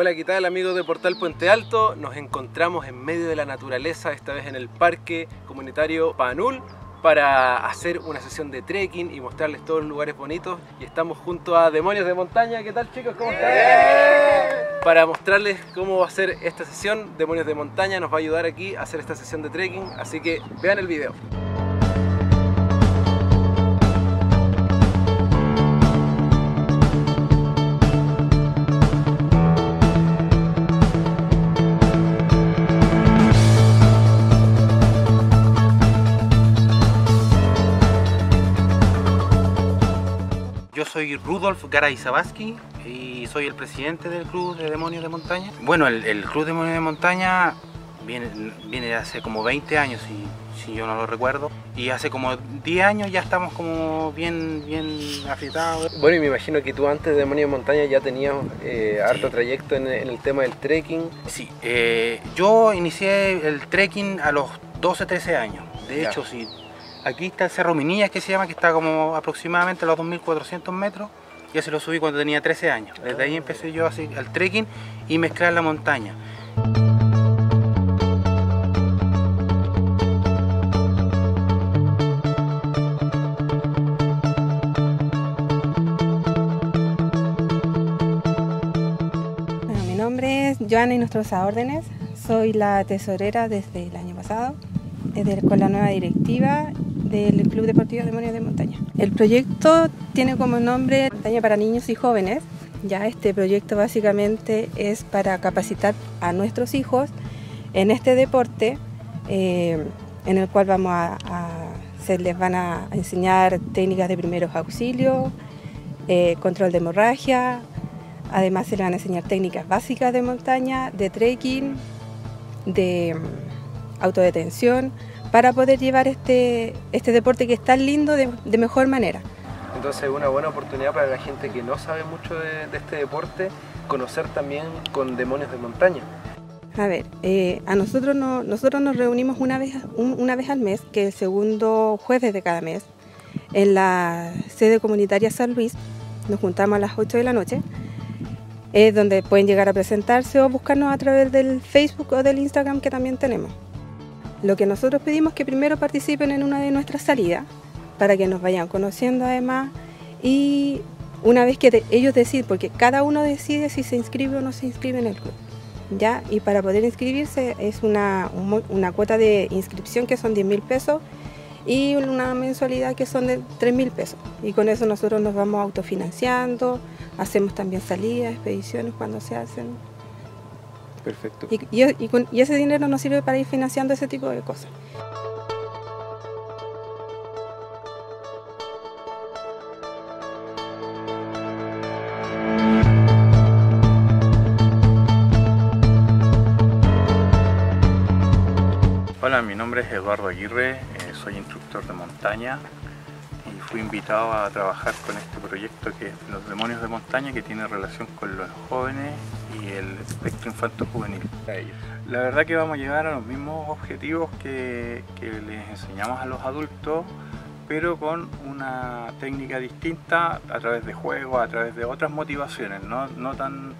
Hola, ¿qué tal amigos de Portal Puente Alto? Nos encontramos en medio de la naturaleza, esta vez en el Parque Comunitario Panul, para hacer una sesión de trekking y mostrarles todos los lugares bonitos. Y estamos junto a Demonios de Montaña. ¿Qué tal chicos? ¿Cómo están? Para mostrarles cómo va a ser esta sesión, Demonios de Montaña nos va a ayudar aquí a hacer esta sesión de trekking, así que vean el video. Soy Rudolf Garay Zabaski y soy el presidente del Club de Demonios de Montaña. Bueno, el, el Club de Demonios de Montaña viene, viene hace como 20 años, si, si yo no lo recuerdo. Y hace como 10 años ya estamos como bien, bien afiatados. Bueno, y me imagino que tú antes de Demonios de Montaña ya tenías eh, harto trayecto en, en el tema del trekking. Sí, eh, yo inicié el trekking a los 12, 13 años. De Ya. hecho, sí. Aquí está el Cerro Minillas que se llama, que está como aproximadamente a los 2.400 metros. Ya se lo subí cuando tenía 13 años. Desde ahí empecé yo así al trekking y mezclar la montaña. Bueno, mi nombre es Joana y nuestros órdenes. Soy la tesorera desde el año pasado, con la nueva directiva del Club Deportivo Demonios de Montaña. El proyecto tiene como nombre Montaña para Niños y Jóvenes. Ya este proyecto básicamente es para capacitar a nuestros hijos en este deporte, eh, en el cual vamos a, a- se les van a enseñar técnicas de primeros auxilios, eh, control de hemorragia, Además se le van a enseñar técnicas básicas de montaña, de trekking, de mm, autodetención, para poder llevar este, este deporte que es tan lindo de, de mejor manera. Entonces es una buena oportunidad para la gente que no sabe mucho de, de este deporte conocer también con Demonios de Montaña. A ver, eh, a nosotros, no- nosotros nos reunimos una vez, un- una vez al mes, que es el segundo jueves de cada mes, en la sede comunitaria San Luis. Nos juntamos a las 8 de la noche. Es donde pueden llegar a presentarse o buscarnos a través del Facebook o del Instagram que también tenemos. Lo que nosotros pedimos es que primero participen en una de nuestras salidas para que nos vayan conociendo además y una vez que ellos deciden, porque cada uno decide si se inscribe o no se inscribe en el club. ¿ya? Y para poder inscribirse es una, una cuota de inscripción que son 10 mil pesos y una mensualidad que son de 3 mil pesos. Y con eso nosotros nos vamos autofinanciando, hacemos también salidas, expediciones cuando se hacen. Perfecto. Y, y- y con- y ese dinero nos sirve para ir financiando ese tipo de cosas. Hola, mi nombre es Eduardo Aguirre, eh, soy instructor de montaña fui invitado a trabajar con este proyecto que es Los Demonios de Montaña que tiene relación con los jóvenes y el espectro infanto-juvenil. La verdad que vamos a llegar a los mismos objetivos que, que les enseñamos a los adultos, pero con una técnica distinta a través de juegos, a través de otras motivaciones, no, no tan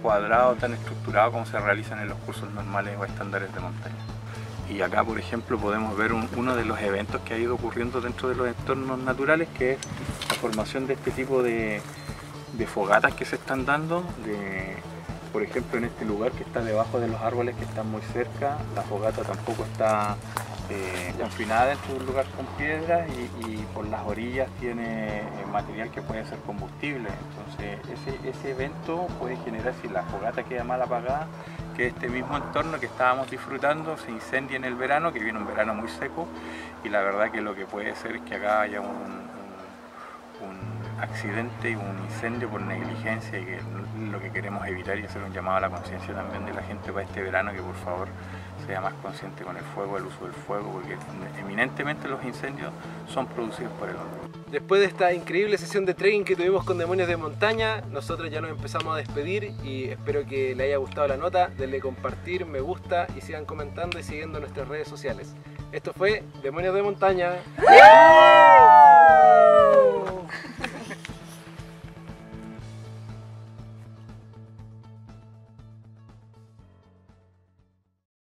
cuadrado, tan estructurado como se realizan en los cursos normales o estándares de montaña. Y acá, por ejemplo, podemos ver un- uno de los eventos que ha ido ocurriendo dentro de los entornos naturales, que es la formación de este tipo de, fogatas que se están dando. De, por ejemplo, en este lugar que está debajo de los árboles que están muy cerca, la fogata tampoco está eh, confinada dentro de un lugar con piedras y, por las orillas tiene eh, material que puede ser combustible. Entonces, ese evento puede generar, si la fogata queda mal apagada, que este mismo entorno que estábamos disfrutando se incendie en el verano, que viene un verano muy seco, y la verdad que lo que puede ser es que acá haya un, accidente y un incendio por negligencia y que lo que queremos evitar y hacer un llamado a la conciencia también de la gente para este verano que por favor sea más consciente con el fuego, el uso del fuego, porque eminentemente los incendios son producidos por el hombre. Después de esta increíble sesión de trekking que tuvimos con Demonios de Montaña, nosotros ya nos empezamos a despedir y espero que le haya gustado la nota, denle compartir, me gusta y sigan comentando y siguiendo nuestras redes sociales. Esto fue Demonios de Montaña.